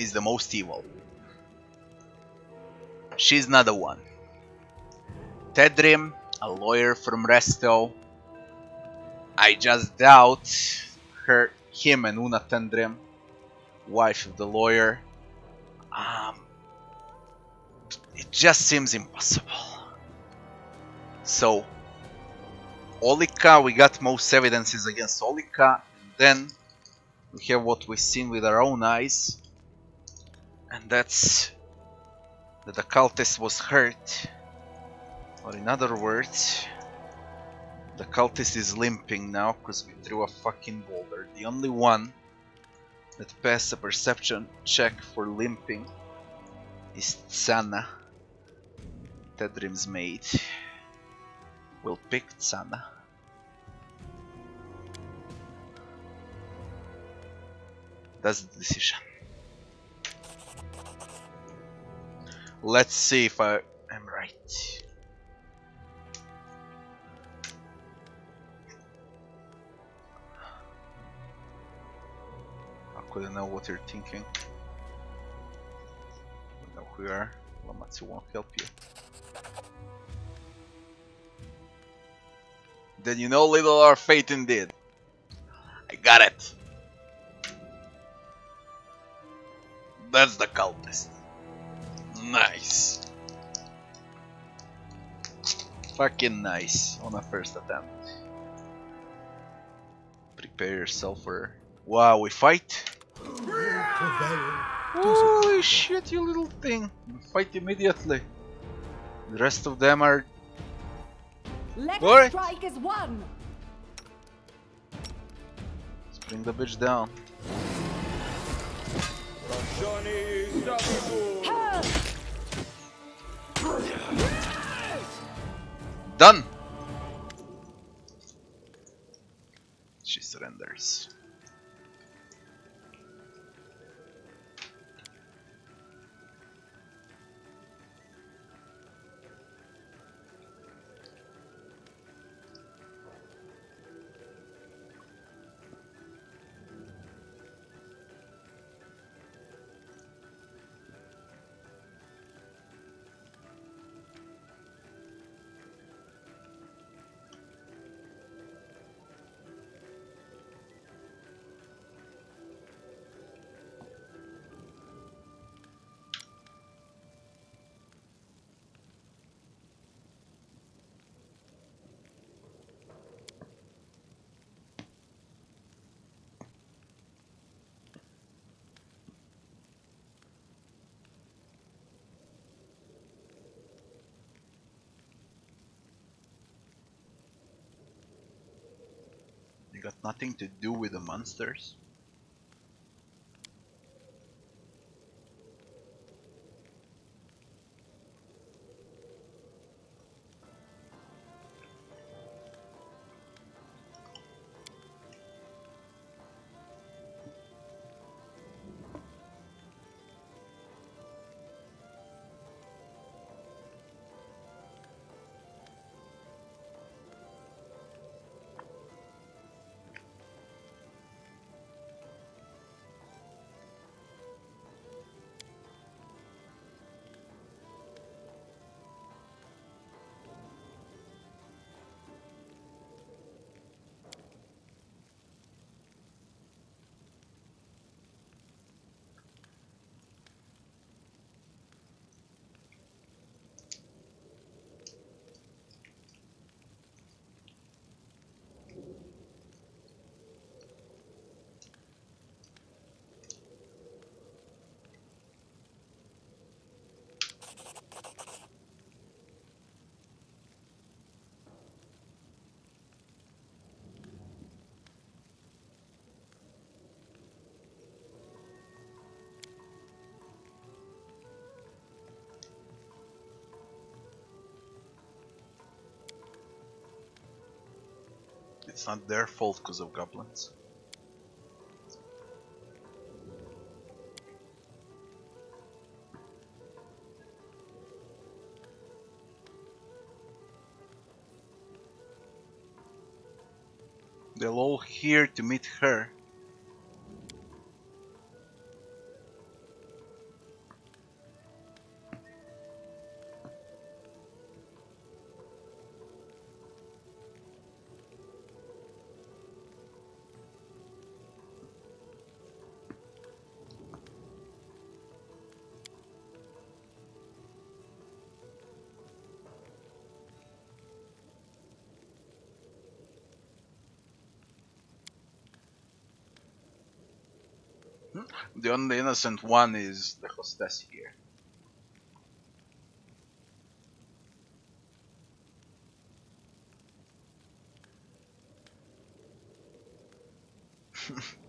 is the most evil. She's not the one. Tedrim, a lawyer from Restov. I just doubt her, him and Una Tedrim, wife of the lawyer. Um, it just seems impossible. So, Olika, we got most evidences against Olika, then we have what we've seen with our own eyes, and that's that the cultist was hurt, or in other words, the cultist is limping now because we threw a fucking boulder. The only one that passed a perception check for limping is Tsanna, Tedrim's mate. We'll pick Tsanna. That's the decision. Let's see if I am right. I couldn't know what you're thinking. We know who you are. Lamashtu won't help you. Then you know little our fate indeed. I got it. That's the cultist. Nice. Fucking nice on a first attempt. Prepare yourself for. Wow, we fight? Holy shit, you little thing. We fight immediately. The rest of them are. Let Alright. strike as one. Let's bring the bitch down. Ha! Done! She surrenders. Got nothing to do with the monsters? It's not their fault because of goblins. They're all here to meet her. The only innocent one is the hostess here.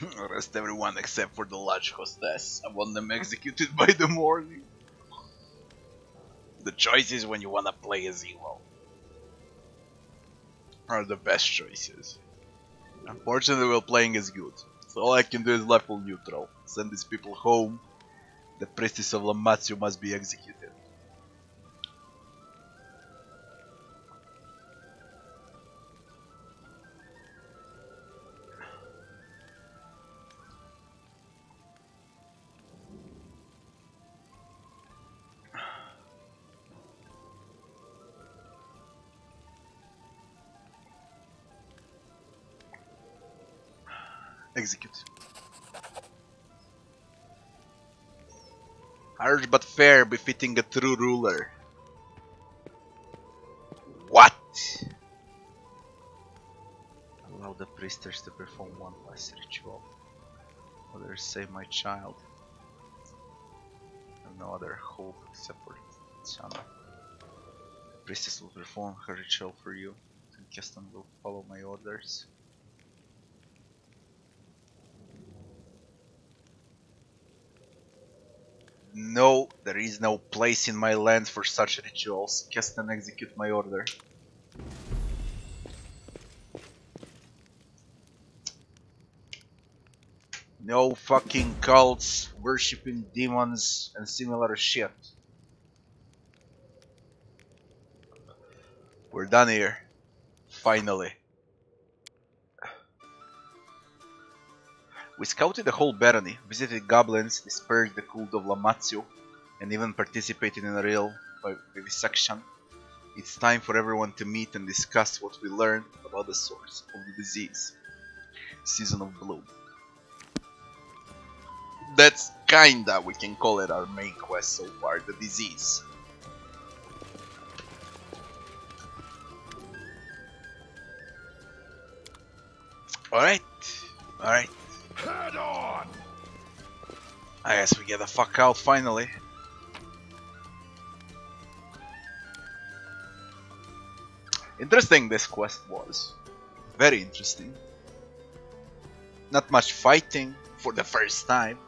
Arrest everyone except for the large hostess. I want them executed by the morning. The choices when you wanna play as evil are the best choices. Unfortunately, we're playing as good. So all I can do is level neutral. Send these people home. The priestess of Lamashtu must be executed. Execute. Harsh but fair, befitting a true ruler. What? Allow the priestess to perform one last ritual. Others save my child. And no other hope except for Tiana. The priestess will perform her ritual for you, and Kesten will follow my orders. No, there is no place in my land for such rituals. Cast and execute my order. No fucking cults worshipping demons and similar shit. We're done here. Finally. We scouted the whole barony, visited goblins, dispersed the cult of Lamashtu, and even participated in a real vivisection. It's time for everyone to meet and discuss what we learned about the source of the disease. Season of Bloom. That's kinda, we can call it our main quest so far, the disease. Alright, alright. Head on! I guess we get the fuck out finally. Interesting this quest was. Very interesting. Not much fighting for the first time.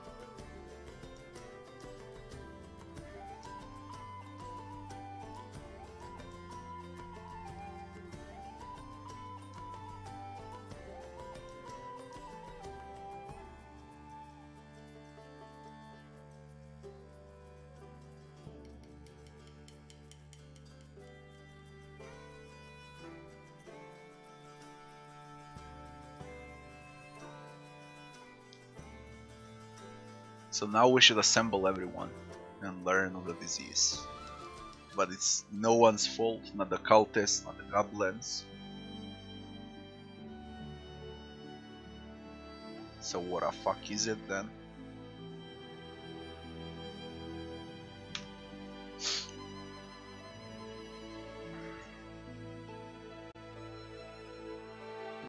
So now we should assemble everyone and learn of the disease. But it's no one's fault, not the cultists, not the goblins. So what the fuck is it then?